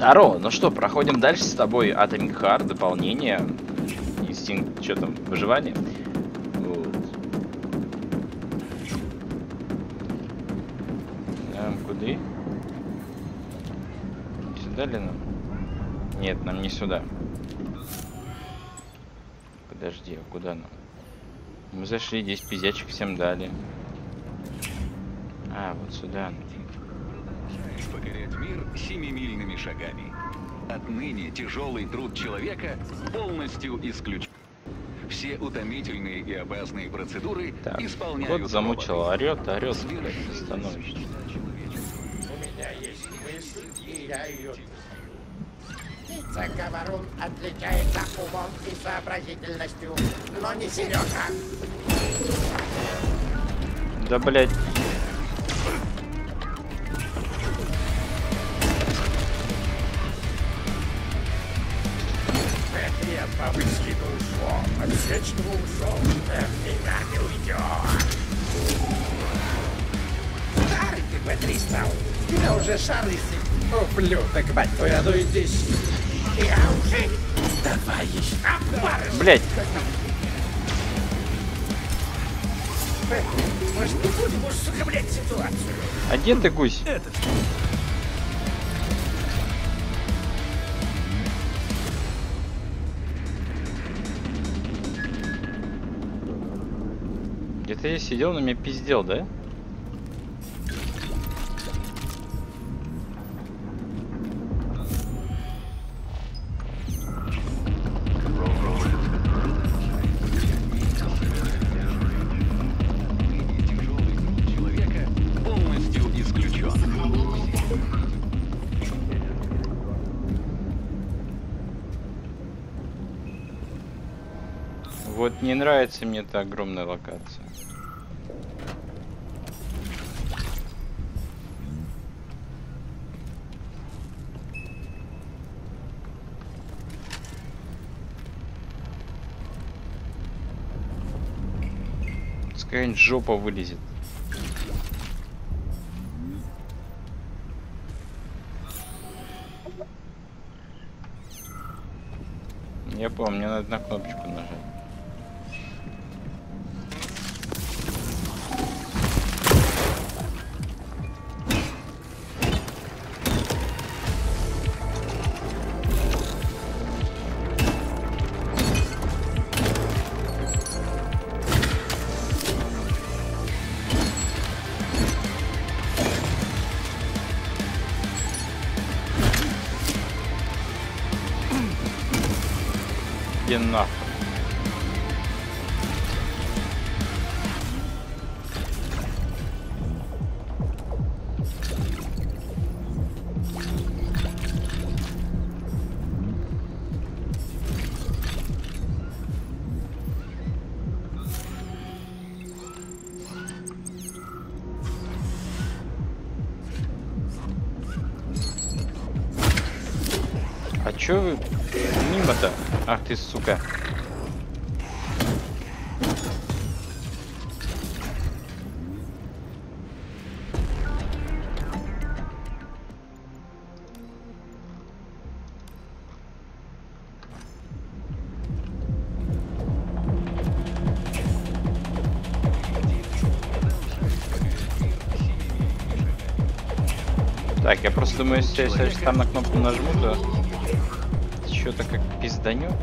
Здорово, ну что, проходим дальше с тобой Atomic Heart, дополнение, инстинкт, что там, выживание. Вот. Эм, куда? Сюда ли нам? Нет, нам не сюда. Подожди, а куда нам? Мы зашли, здесь пиздячек всем дали. А, вот сюда. Покорять мир семимильными шагами. Отныне тяжелый труд человека полностью исключен. Все утомительные и опасные процедуры Так, исполняют кот замучил, орет, орет, остановишься. У меня есть мысль, и я ее... Птица-говорун отличается умом и сообразительностью, но не Сережа. Да, блядь. Я повыски ушел, отсечь ушел, эх, никак не уйдет. Старый ты, Петри, стал. Тебя уже шары. Ублюдок, мать твою, ну иди. Я уже... Давай еще. Опарыш. Блядь, Может, не будем усугублять ситуацию? а где ты, гусь? Где-то я сидел, на меня пиздел, да? Нравится мне эта огромная локация. Какая-нибудь жопа вылезет. Я помню, мне надо на кнопочку нажать. Иди нахуй. Думаю, если я сейчас там на кнопку нажму, то что-то как пизданет.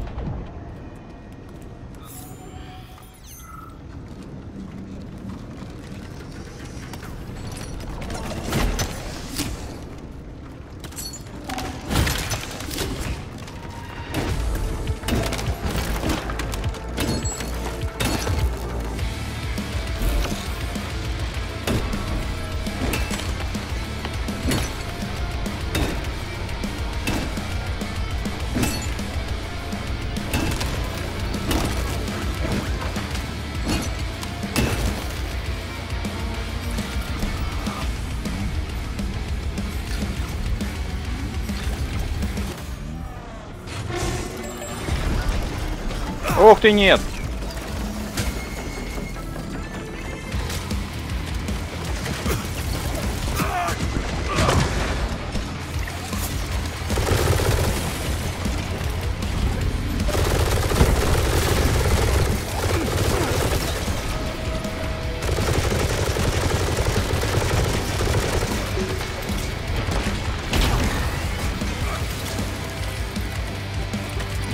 Ох ты нет!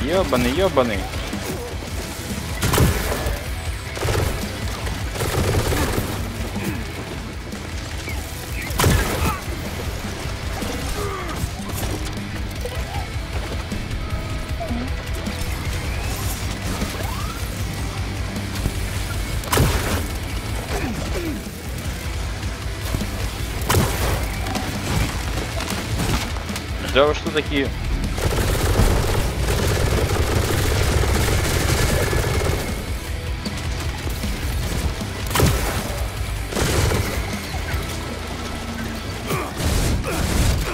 ёбаный, ёбаный. Да вы что такие?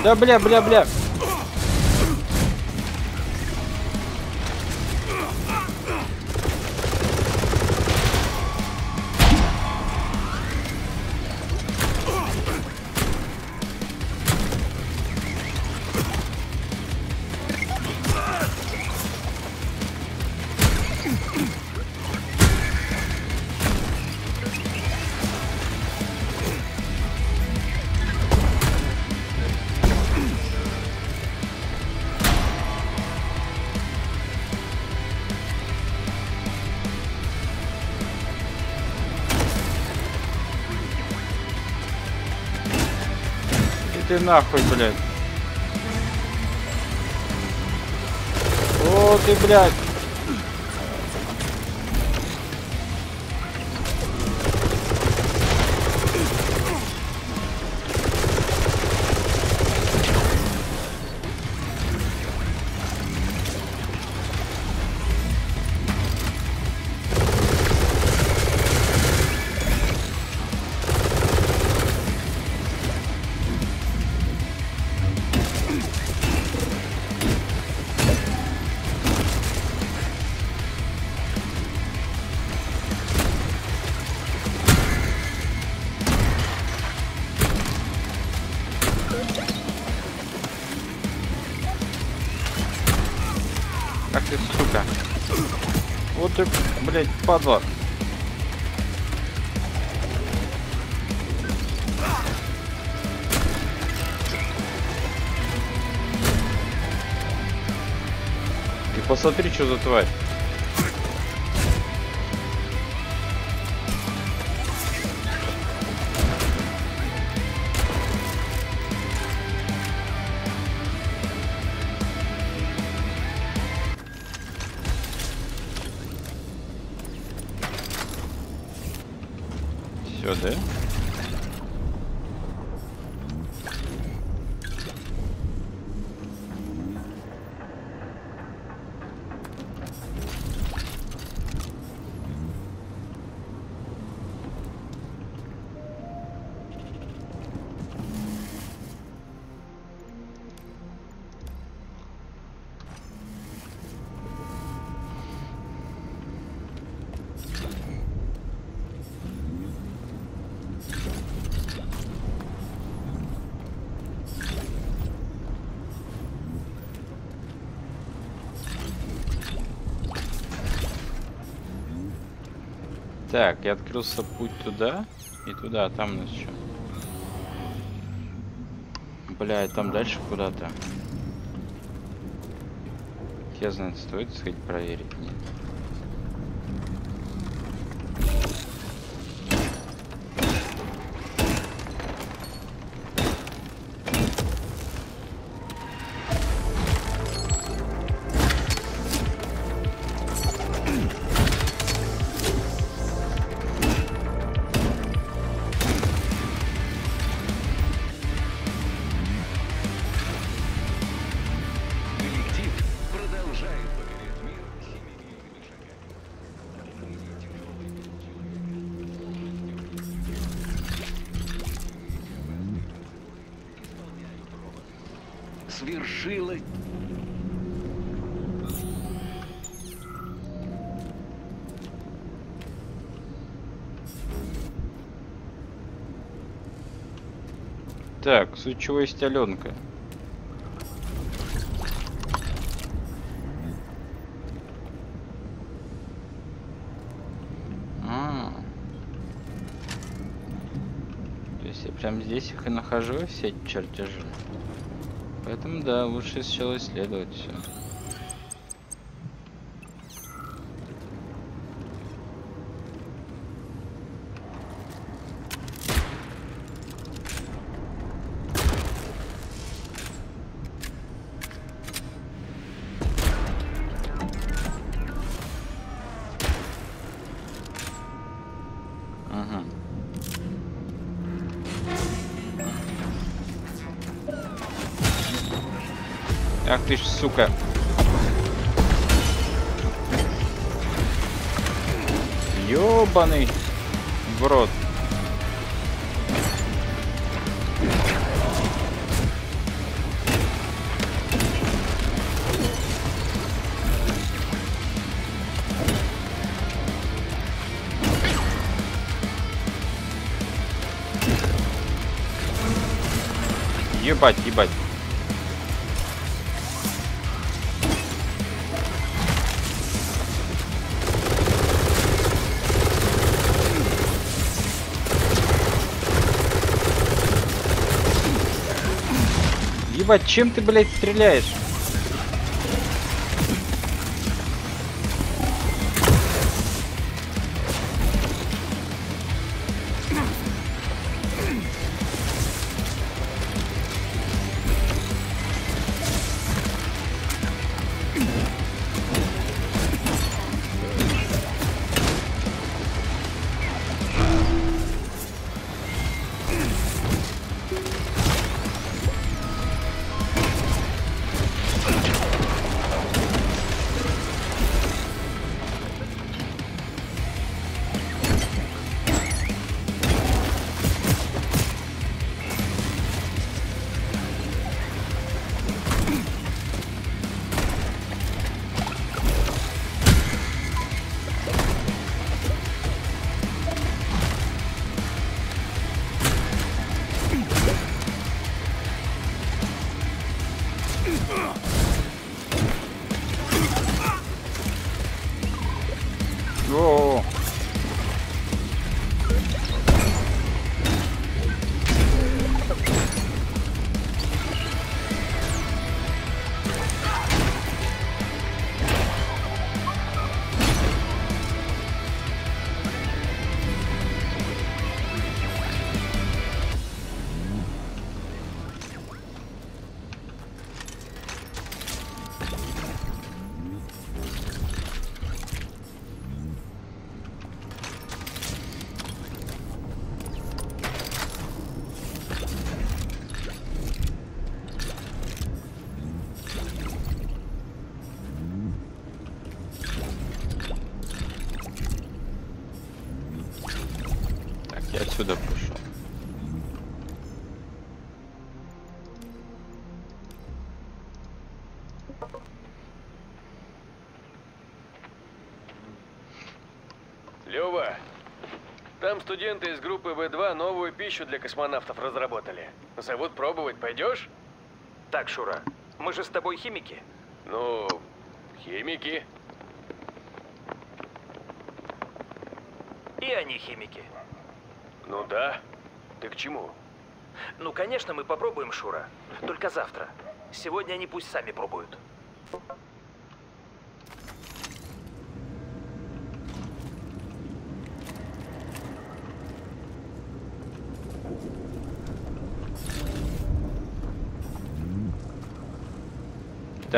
Да бля, бля, бля. Нахуй, блядь. О, ты, блядь. Блядь, падла. Ты посмотри, что за тварь. Так, и открылся путь туда и туда, а там у нас что? Бля, там дальше куда-то. Я знаю, стоит сходить проверить? Нет. Свершилось Так, случае чего есть Аленка. А. То есть я прям здесь их и нахожу, все эти чертежи. Поэтому да, лучше сначала исследовать все. Ты ж, сука. Ёбаный в рот. Ебать, ебать. Ебать, чем ты, блядь, стреляешь? Там студенты из группы В2 новую пищу для космонавтов разработали. Зовут пробовать, пойдешь? Так, Шура, мы же с тобой химики. Ну, химики. И они химики. Ну да. Ты к чему? Ну, конечно, мы попробуем, Шура. Только завтра. Сегодня они пусть сами пробуют.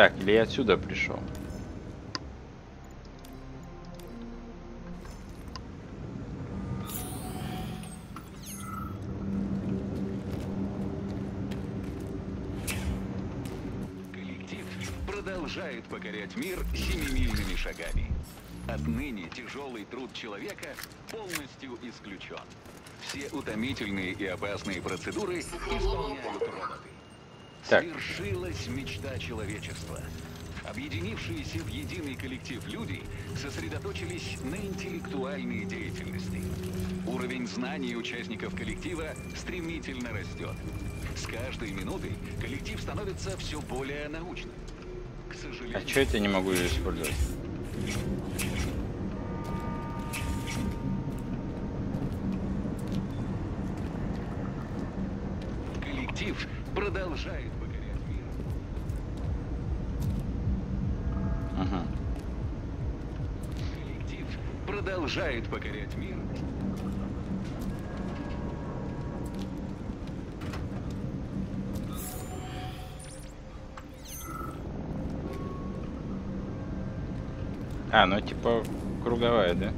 Так, или я отсюда пришел? Коллектив продолжает покорять мир семимильными шагами. Отныне тяжелый труд человека полностью исключен. Все утомительные и опасные процедуры исполняют роботы. Так. Свершилась мечта человечества. Объединившиеся в единый коллектив люди сосредоточились на интеллектуальной деятельности. Уровень знаний участников коллектива стремительно растет. С каждой минутой коллектив становится все более научным. К сожалению, А что это я не могу ее использовать? коллектив продолжает покорять мир. Ага. Коллектив продолжает покорять мир. А, ну типа круговая, да?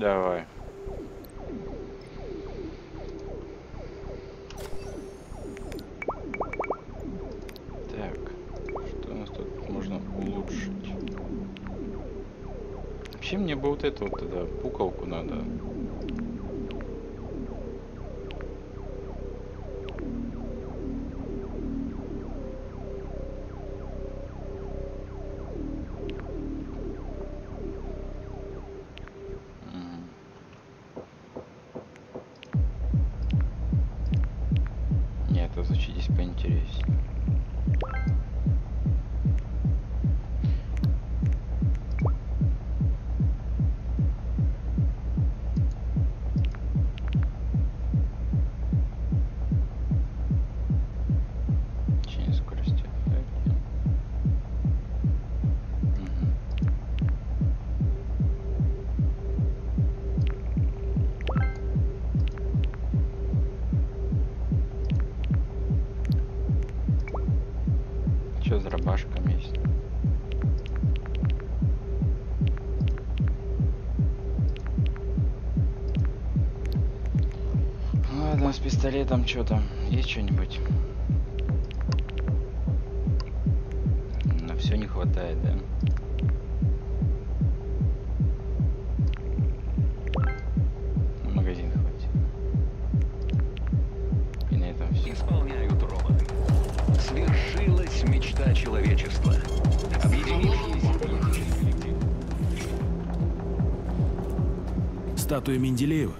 Давай. Так, что у нас тут можно улучшить? Вообще мне бы вот эту вот тогда пукалку надо. Ладно, с пистолетом что там? Есть что-нибудь? На все не хватает, да? Магазин хватит. И на этом все. Исполняют роботы. Свершилась мечта человечества. Объединившиеся. Статуя Менделеева.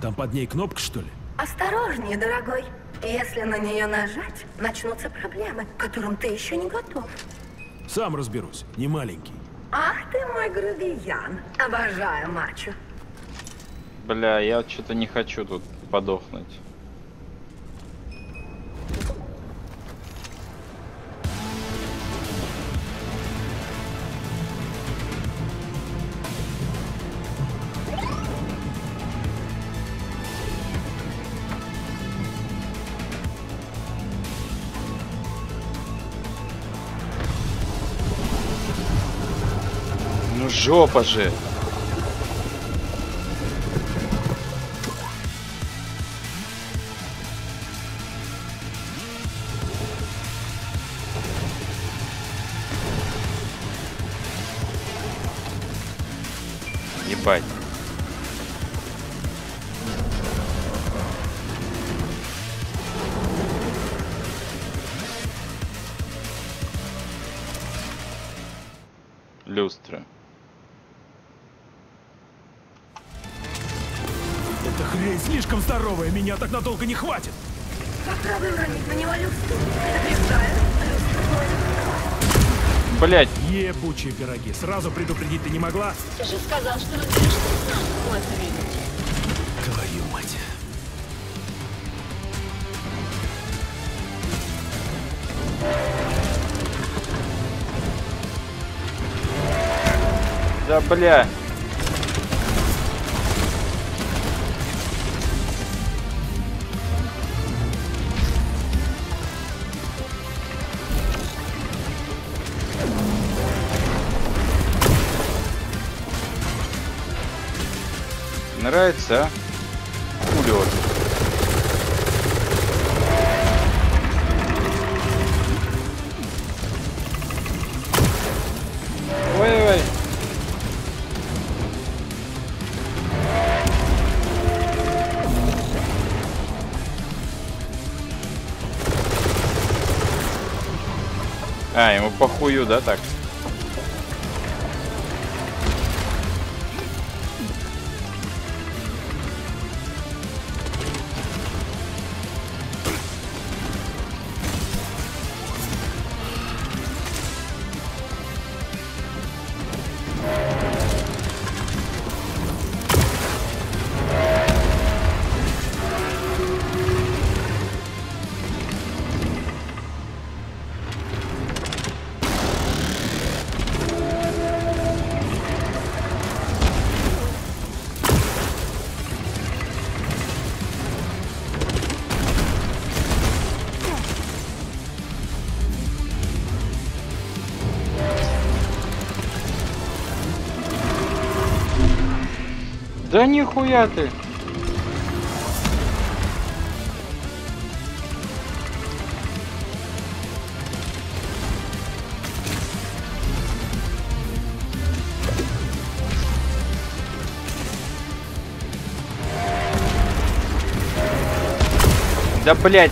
Там под ней кнопка, что ли? Осторожнее, дорогой. Если на нее нажать, начнутся проблемы, к которым ты еще не готов. Сам разберусь, не маленький. Ах ты мой грубиян. Обожаю мачо. Бля, я что-то не хочу тут подохнуть. Жопа же! Ебать. Люстра. Здоровая, меня так надолго не хватит. Попробуй уронить на него люстру. Предупреждаю. Блять, Ебучие пироги. Сразу предупредить ты не могла? Ты же сказал, что разберешься мой приятель. Твою мать. да бля. Нравится, а? Улет. Ой-ой. А, ему похую, да, так? Да нихуя ты! Да блять!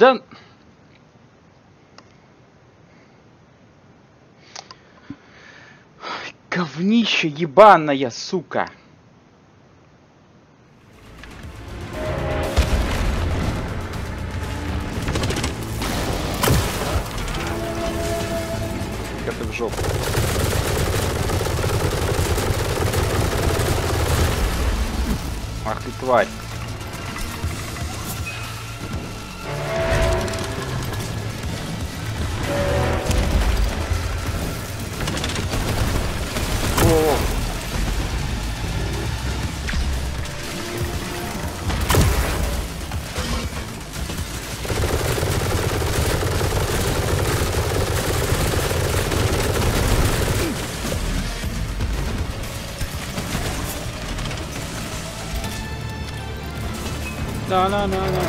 Да... Говнище ебаная, сука. Это в жопу. Ах ты тварь. Блять.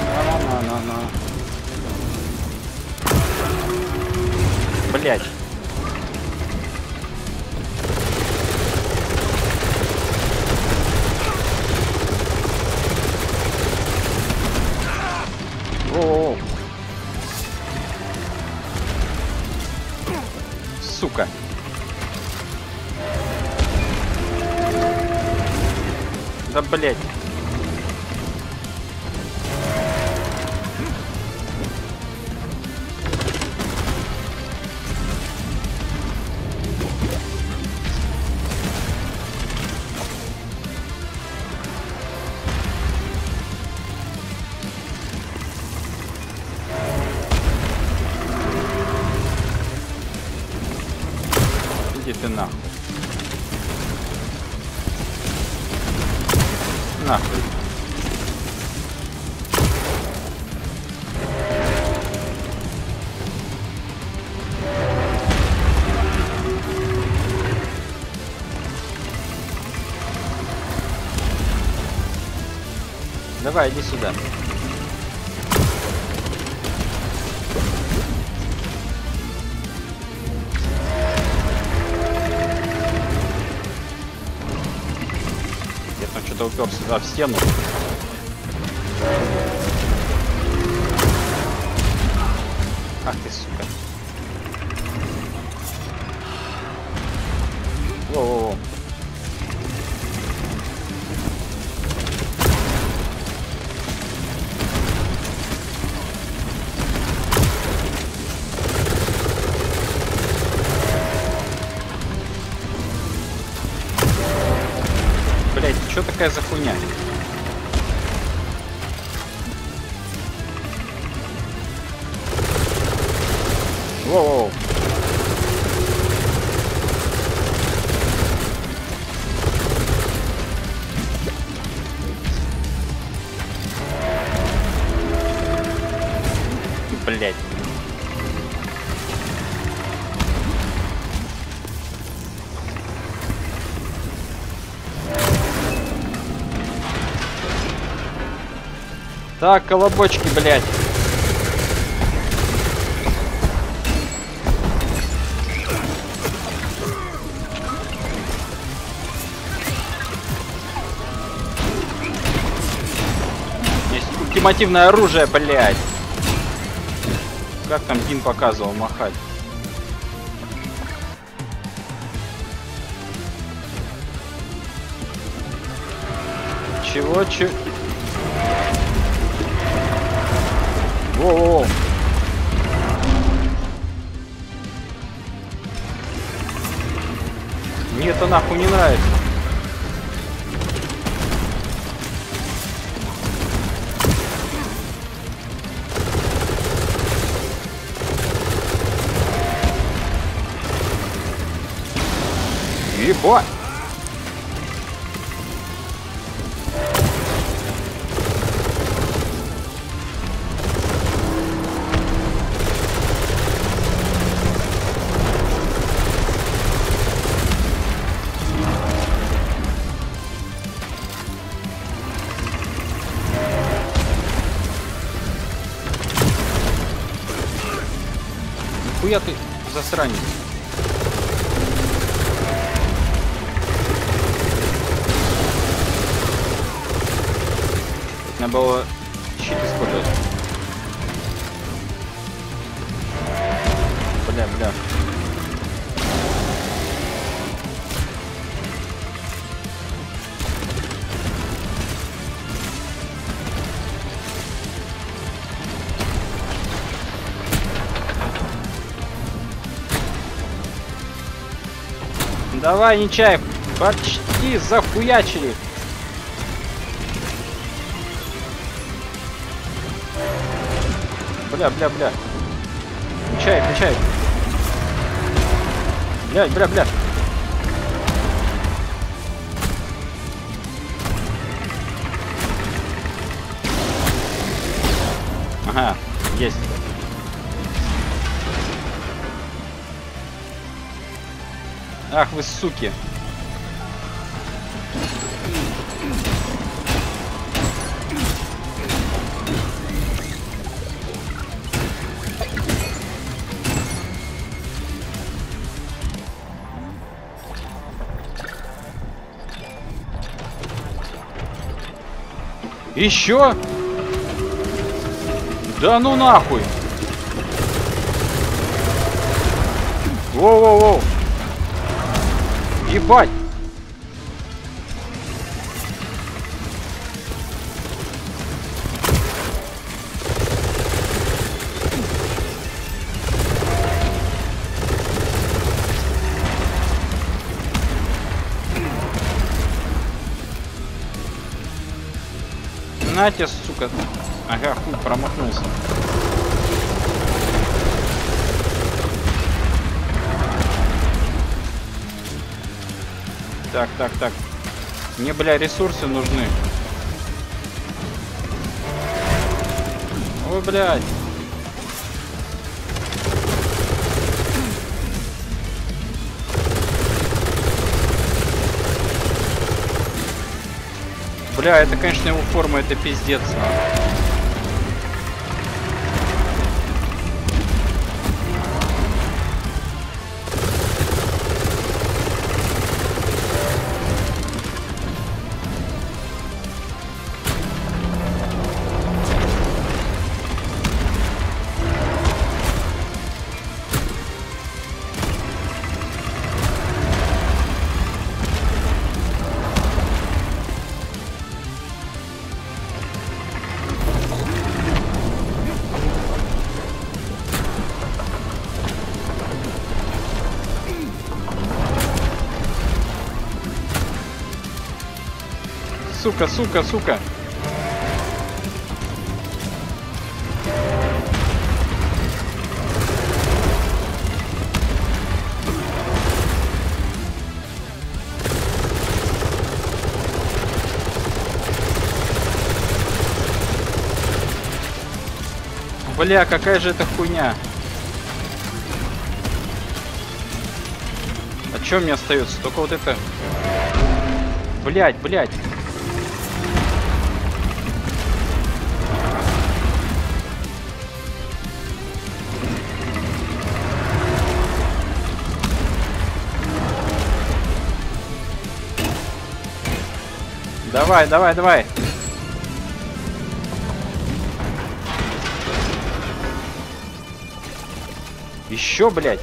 Давай, иди сюда. Я там что-то уперся да, в стену. Ах ты, сука. Так, колобочки, блядь. Есть ультимативное оружие, блядь. Как там Дин показывал махать? Чего, че? Воу-воу. Мне это нахуй не нравится. Ебать! Давай, Нечаев, почти захуячили. Бля, бля, бля. Нечаев, Нечаев. Блядь, бля, бля. Ага, есть. Ах вы суки. Еще? Да ну нахуй! Воу-воу-воу! Ебать! Нате, сука. Ага, хуй, промахнулся. Так, так, так. Мне, бля, ресурсы нужны. Ой, блядь. Бля, это, конечно, его форма, это пиздец. Сука, сука, сука. Бля, какая же это хуйня. А что мне остается? Только вот это. Блять, блять. Давай, давай, давай. Еще, блядь.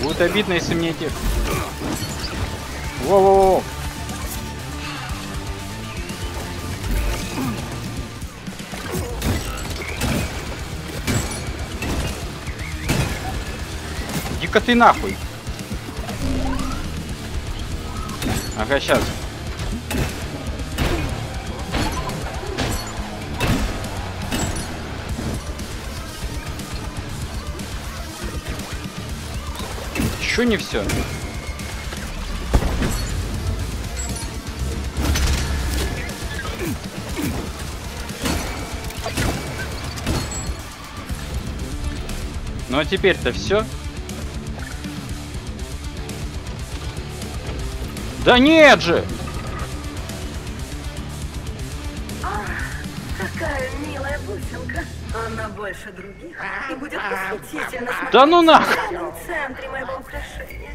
Будет обидно, если мне эти... Во-во-во! Иди-ка ты нахуй. Ага, сейчас. Еще не все. Ну а теперь-то все. Да нет же! Такая милая бусинка. Она больше других и будет восхитительно Да ну нах! смотреться в центре моего украшения.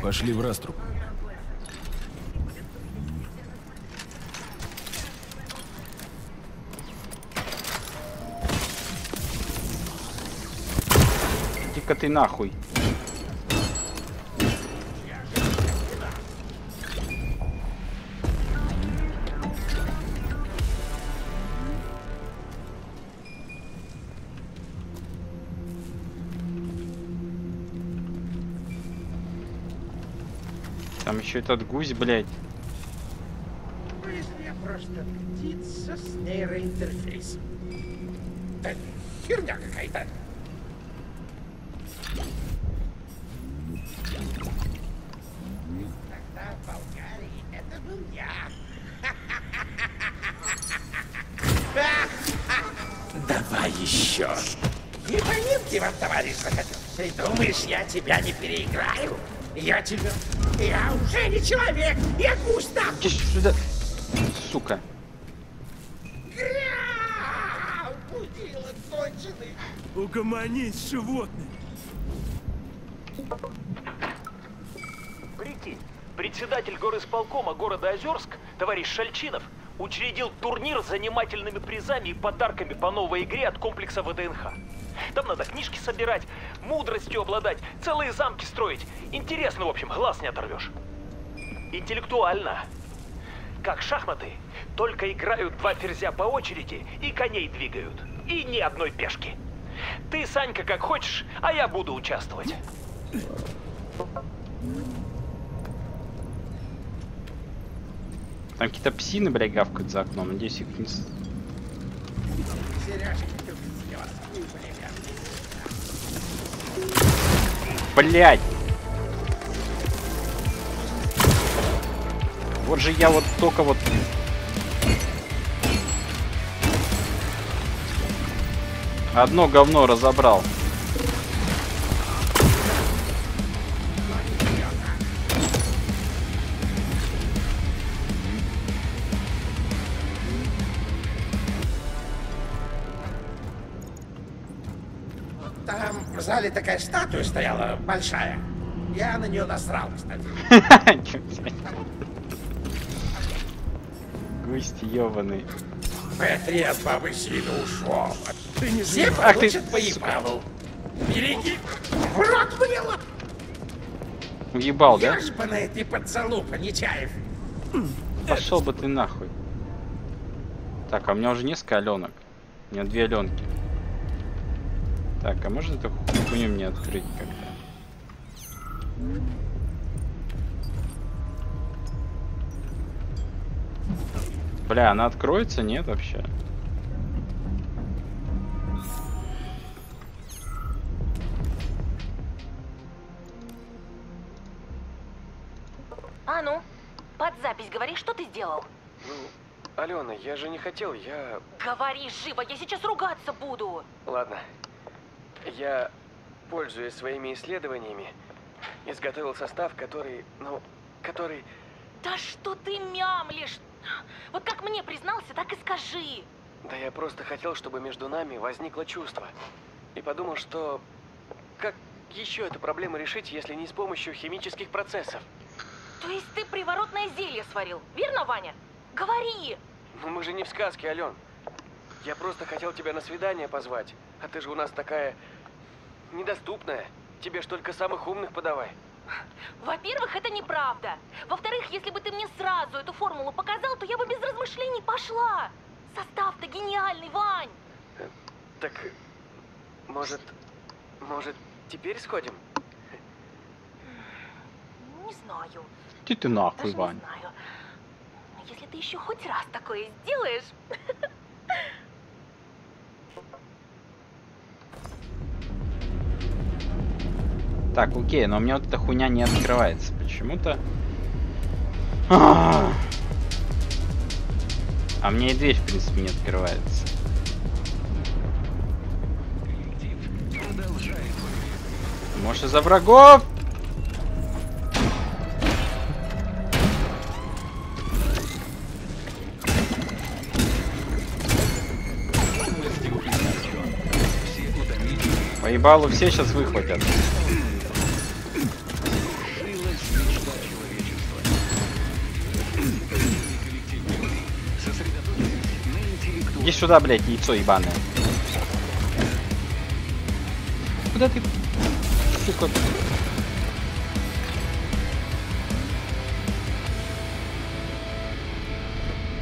Пошли в раструб. Иди-ка ты нахуй. Еще этот гусь, блядь. Я просто птица с нейроинтерфейсом. Да херня какая-то. Тогда в Болгарии это был я. Давай еще. Не поверьте вам, товарищ Захотел. Ты думаешь, я тебя не переиграю? Я тебя... Я уже не человек, я Густав. Иди сюда. Сука. Гря! Будила конченый! Угомонись, животное! Прикинь, председатель горосполкома города Озерск, товарищ Шальчинов, учредил турнир с занимательными призами и подарками по новой игре от комплекса ВДНХ. Там надо книжки собирать, мудростью обладать, целые замки строить. Интересно, в общем, глаз не оторвешь. Интеллектуально. Как шахматы, только играют два ферзя по очереди и коней двигают. И ни одной пешки. Ты, Санька, как хочешь, а я буду участвовать. Там какие-то псины, блядь, гавкают за окном. Надеюсь, их не... Сережки Блядь! Вот же я вот только вот... Одно говно разобрал. Зале такая статуя стояла, большая. Я на нее насрал, кстати. Густь ебаный. Петри от бабы Сина ушел. Ты не Все ты, получат по сука. ебалу. Береги. В рот было. Уебал, да? Я ж бы на этой подзалупа, Нечаев. Пошел бы ты нахуй. Так, а у меня уже несколько Аленок. У меня две Аленки. Так, а можно эту хуйню мне открыть как-то? Бля, она откроется? Нет вообще. А ну, под запись говори, что ты сделал? Ну, Алена, я же не хотел, я... Говори живо, я сейчас ругаться буду. Ладно. Я, пользуясь своими исследованиями, изготовил состав, который, ну, который... Да что ты мямлишь? Вот как мне признался, так и скажи. Да я просто хотел, чтобы между нами возникло чувство. И подумал, что... Как еще эту проблему решить, если не с помощью химических процессов? То есть ты приворотное зелье сварил, верно, Ваня? Говори! Ну мы же не в сказке, Ален. Я просто хотел тебя на свидание позвать. А ты же у нас такая... недоступная. Тебе ж только самых умных подавай. Во-первых, это неправда. Во-вторых, если бы ты мне сразу эту формулу показал, то я бы без размышлений пошла. Состав-то гениальный, Вань. Так, может, может, теперь сходим? Не знаю, ты даже нахуй, не Вань. знаю. Но если ты еще хоть раз такое сделаешь... Так, окей, но у меня вот эта хуйня не открывается почему-то. А А мне и дверь, в принципе, не открывается. Может, из-за врагов? Поебалу все сейчас выхватят. Иди сюда, блядь, яйцо ебаное. Куда ты, сука?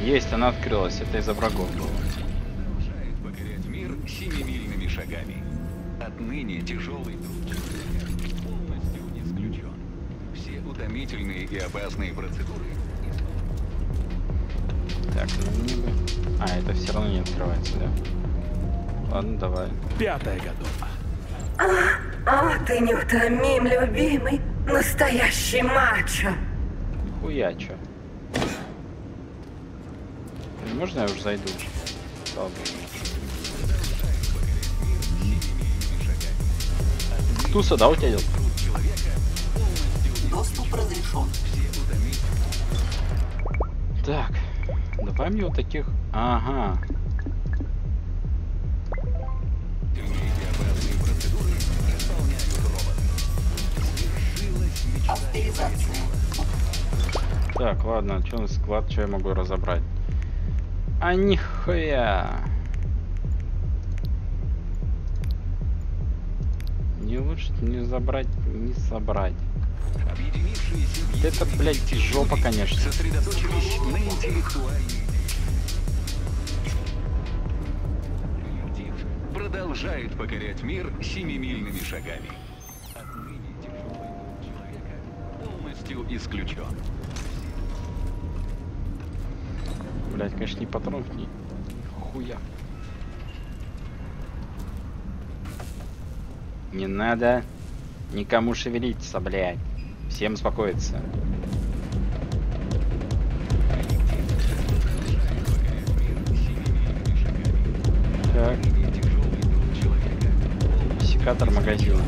Есть, она открылась, это из-за врагов было. Продолжает покорять мир семимильными шагами. Отныне тяжелый труд полностью исключен. Все утомительные и опасные процедуры А, это все равно не открывается, да? Ладно, давай. Пятая готова. О, ты неутомим, любимый, настоящий мачо. Хуя чё. Можно я уже зайду? Туса, да, у тебя идет? Доступ разрешен. Так, давай мне вот таких... Ага. Авторизация. Так, ладно, что на склад, что я могу разобрать? А нихуя. Не лучше не забрать, не собрать. Это, блядь, жопа, конечно. Сосредоточились на интеллектуальной продолжает покорять мир семимильными шагами. Отныне тяжелый дух человека полностью исключен. Блять, конечно, не патронов, ни хуя. Не надо никому шевелиться, блядь. Всем успокоиться. Так, секатор магазина.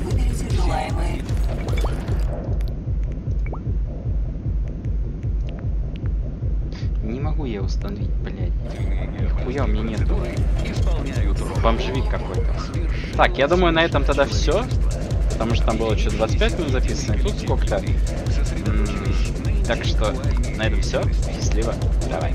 Не могу я установить, блядь. Нихуя у меня нету. Бомжевик какой-то. Так, я думаю, на этом тогда все. Потому что там было что 25 минут записано, тут сколько-то. Так что на этом все. Счастливо. Давай.